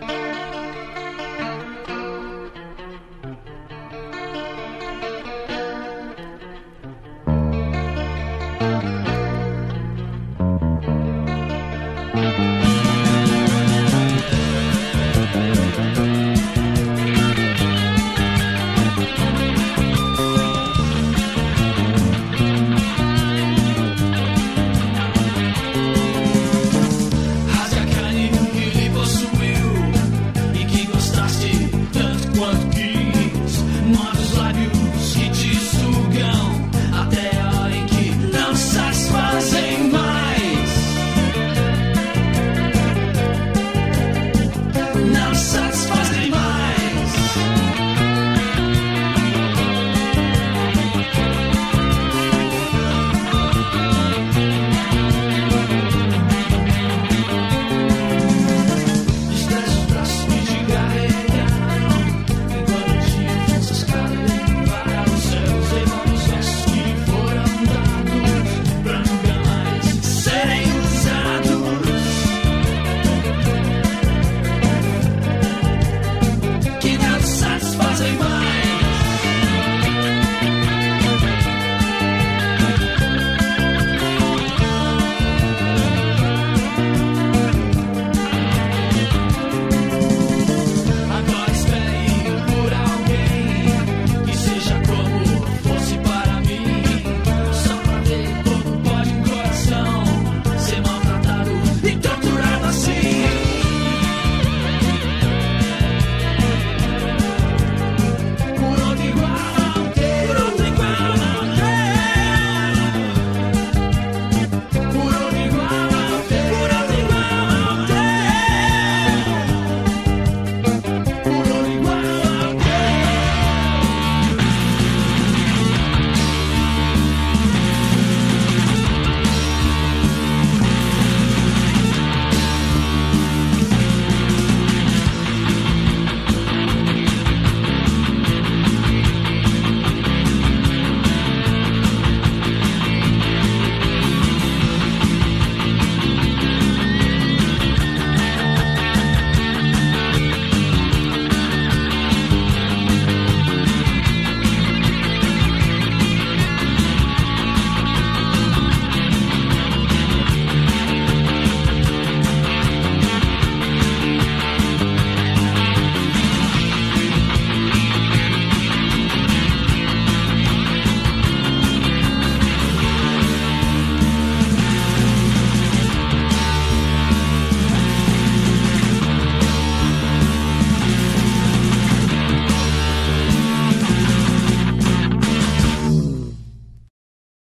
Bye.